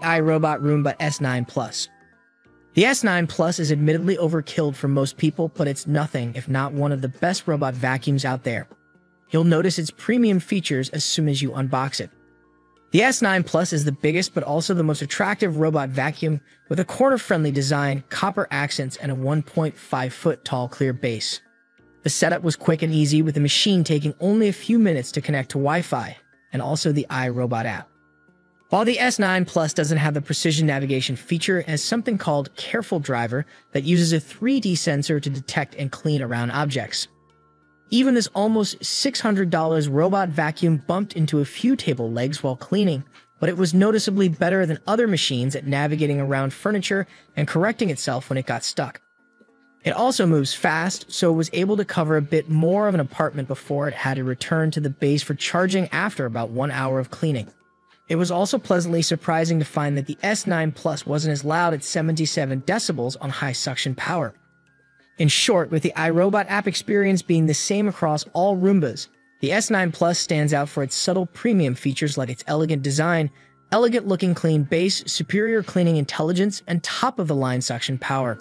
iRobot Roomba S9 Plus. The S9 Plus is admittedly overkilled for most people, but it's nothing if not one of the best robot vacuums out there. You'll notice its premium features as soon as you unbox it. The S9 Plus is the biggest but also the most attractive robot vacuum with a corner-friendly design, copper accents, and a 1.5 foot tall clear base. The setup was quick and easy with the machine taking only a few minutes to connect to Wi-Fi and also the iRobot app. While the S9 Plus doesn't have the precision navigation feature, it has something called Careful Driver that uses a 3D sensor to detect and clean around objects. Even this almost $600 robot vacuum bumped into a few table legs while cleaning, but it was noticeably better than other machines at navigating around furniture and correcting itself when it got stuck. It also moves fast, so it was able to cover a bit more of an apartment before it had to return to the base for charging after about one hour of cleaning. It was also pleasantly surprising to find that the S9 Plus wasn't as loud at 77 decibels on high suction power. In short, with the iRobot app experience being the same across all Roombas, the S9 Plus stands out for its subtle premium features like its elegant design, elegant looking clean base, superior cleaning intelligence, and top of the line suction power.